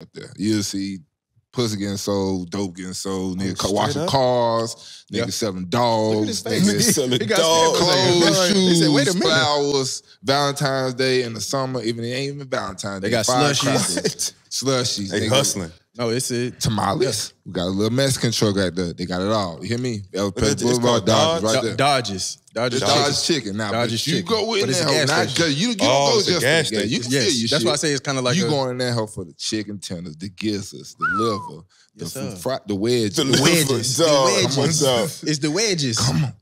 up there. You'll see pussy getting sold, dope getting sold, oh, nigga Oh, ca- washing up? cars, nigga Yeah. selling dogs, his nigga Selling dogs. scared. clothes, He shoes, said, "Wait a minute." flowers, Valentine's Day in the summer, even it ain't even Valentine's They got slushies. slushies, They nigga. hustling. No, it's it. tamales. We got a little Mexican truck right there. They got it all. You hear me? El But it's- Pez it's Boulevard called Dodge Dodge? right there. Dodges. Dodges. Dodge, chicken. Dodge chicken. Now, Dodge but you chicken. go in But there, hoe, not station. just you. You Oh, don't go it's a just gas for the. You can Yes, feel your that's shit. why I say it's kind of like you a, going in there hoe for the chicken tenders, the gizzards, the liver, Yes, the sir. fr- the wedges. The The wedges. The wedges. What's up? It's the wedges. Come on,